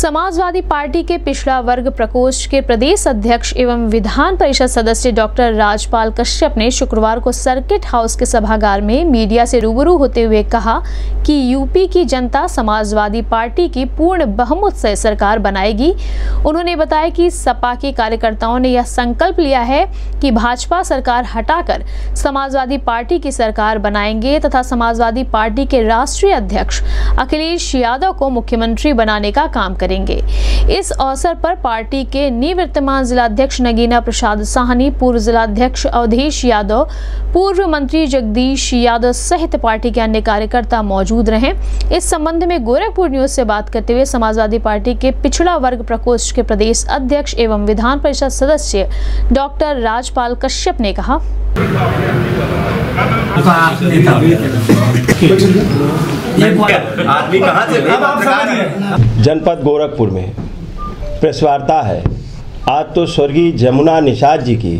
Samajwadi party के पिछड़ा वर्ग प्रकोष्ठ के प्रदेश अध्यक्ष एवं विधान परिषद सदस्य डॉक्टर राजपाल कश्यप ने शुक्रवार को सर्किट हाउस के सभागार में मीडिया से रूबरू होते हुए कहा कि यूपी की जनता समाजवादी पार्टी की पूर्ण बहुमत से सरकार बनाएगी। उन्होंने बताया कि सपा के कार्यकर्ताओं ने यह संकल्प लिया है कि भाजपा सरकार हटाकर समाजवादी पार्टी की सरकार बनाएँगे तथा समाजवादी पार्टी के राष्ट्रीय अध्यक्ष अखिलेश यादव को मुख्यमंत्री बनाने का काम करेंगे। इस अवसर पर पार्टी के निवर्तमान जिलाध्यक्ष नगीना प्रसाद साहनी, पूर्व जिलाध्यक्ष अवधेश यादव, पूर्व मंत्री जगदीश यादव सहित पार्टी के अन्य कार्यकर्ता मौजूद रहे। इस संबंध में गोरखपुर न्यूज़ से बात करते हुए समाजवादी पार्टी के पिछड़ा वर्ग प्रकोष्ठ के प्रदेश अध्यक्ष एवं विधान परिषद सदस्य डॉक्टर राजपाल कश्यप ने कहा। आदमी कहाँ से जनपद गोरखपुर में प्रेस वार्ता है। आज तो स्वर्गीय जमुना निषाद जी की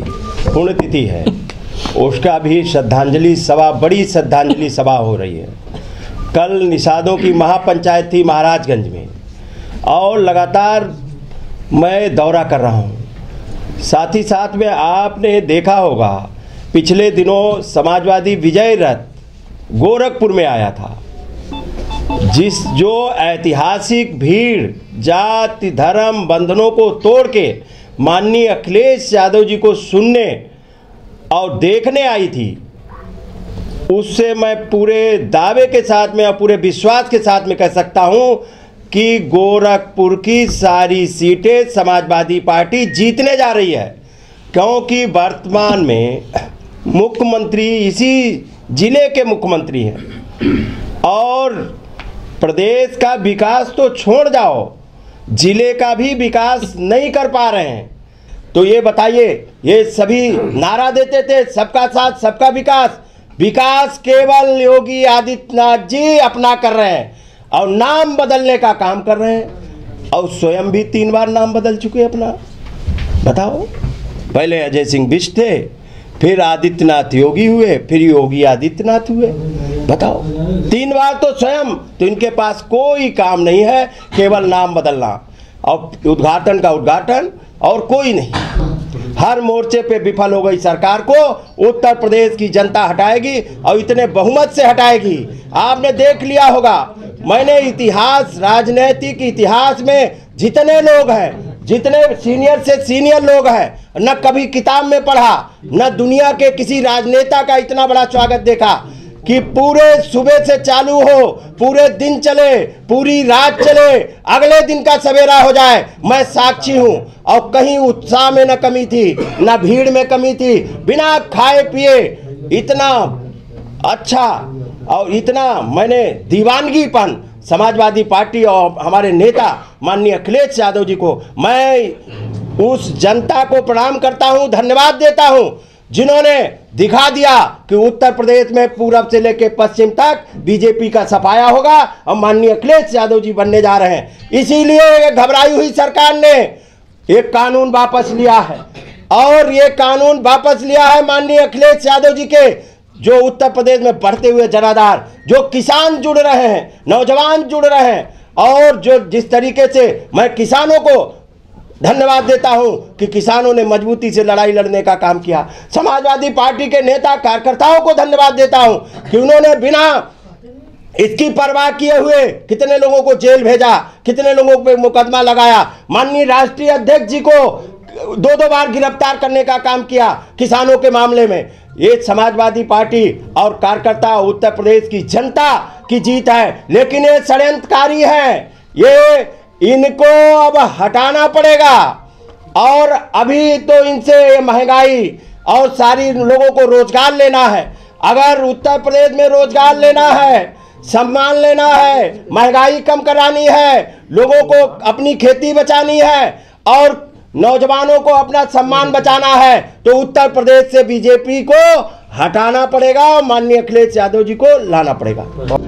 पुण्यतिथि है। उसका भी श्रद्धांजलि सभा बड़ी श्रद्धांजलि सभा हो रही है। कल निषादों की महापंचायत थी महाराजगंज में। और लगातार मैं दौरा कर रहा हूँ। साथ ही साथ में आपने देखा होगा पिछले दिनों समाजवादी विजय रथ गोरखपुर में आया था। जिस जो ऐतिहासिक भीड़, जाति, धर्म, बंधनों को तोड़ के माननीय अखिलेश यादव जी को सुनने और देखने आई थी, उससे मैं पूरे दावे के साथ में और पूरे विश्वास के साथ में कह सकता हूँ कि गोरखपुर की सारी सीटें समाजवादी पार्टी जीतने जा रही है, क्योंकि वर्तमान में मुख्यमंत्री इसी ज़िले के मुख्यमंत्री हैं। और प्रदेश का विकास तो छोड़ जाओ, ज़िले का भी विकास नहीं कर पा रहे हैं। तो ये बताइए, ये सभी नारा देते थे, सबका साथ, सबका विकास। विकास केवल योगी आदित्यनाथ जी अपना कर रहे हैं और नाम बदलने का काम कर रहे हैं। और स्वयं भी तीन बार नाम बदल चुके अपना। बताओ। पहले अजय सिंह बिष्ट थे फिर आदित्यनाथ योगी हुए, फिर योगी आदित्यनाथ हुए। बताओ। तीन बार तो स्वयं तो इनके पास कोई काम नहीं है, केवल नाम बदलना। और उद्घाटन का उद्घाटन और कोई नहीं। हर मोर्चे पे विफल हो गई सरकार को, उत्तर प्रदेश की जनता हटाएगी और इतने बहुमत से हटाएगी। आपने देख लिया होगा, मैंने इतिहास राजनीतिक इतिहास में जितने लोग हैं जितने सीनियर से सीनियर लोग हैं, न कभी किताब में पढ़ा, न दुनिया के किसी राजनेता का इतना बड़ा स्वागत देखा कि पूरे सुबह से चालू हो, पूरे दिन चले, पूरी रात चले, अगले दिन का सवेरा हो जाए, मैं साक्षी हूँ। और कहीं उत्साह में न कमी थी, न भीड़ में कमी थी, बिना खाए पिए इतना अच्छा और इतना मैंने दीवानगीपन समाजवादी पार्टी और हमारे नेता माननीय अखिलेश यादव जी को मैं उस जनता को प्रणाम करता हूँ, धन्यवाद देता हूँ, जिन्होंने दिखा दिया कि उत्तर प्रदेश में पूरब से लेकर पश्चिम तक बीजेपी का सफाया होगा और माननीय अखिलेश यादव जी बनने जा रहे हैं। इसीलिए घबराई हुई सरकार ने। एक कानून वापस लिया है और ये कानून वापस लिया है माननीय अखिलेश यादव जी के, जो उत्तर प्रदेश में बढ़ते हुए जनाधार, जो किसान जुड़ रहे हैं, नौजवान जुड़ रहे हैं और जो जिस तरीके से मैं किसानों को धन्यवाद देता हूँ कि किसानों ने मजबूती से लड़ाई लड़ने का काम किया। समाजवादी पार्टी के नेता कार्यकर्ताओं को धन्यवाद देता हूँ कि उन्होंने बिना इसकी परवाह किए हुए कितने लोगों को जेल भेजा, कितने लोगों पे मुकदमा लगाया। माननीय राष्ट्रीय अध्यक्ष जी को दो दो बार गिरफ़्तार करने का काम किया किसानों के मामले में। ये समाजवादी पार्टी और कार्यकर्ता उत्तर प्रदेश की जनता की जीत है, लेकिन ये षड्यंत्रकारी है। ये इनको अब हटाना पड़ेगा। और अभी तो इनसे महँगाई और सारी लोगों को रोज़गार लेना है। अगर उत्तर प्रदेश में रोज़गार लेना है, सम्मान लेना है, महँगाई कम करानी है, लोगों को अपनी खेती बचानी है और नौजवानों को अपना सम्मान बचाना है। तो उत्तर प्रदेश से बीजेपी को हटाना पड़ेगा और माननीय अखिलेश यादव जी को लाना पड़ेगा।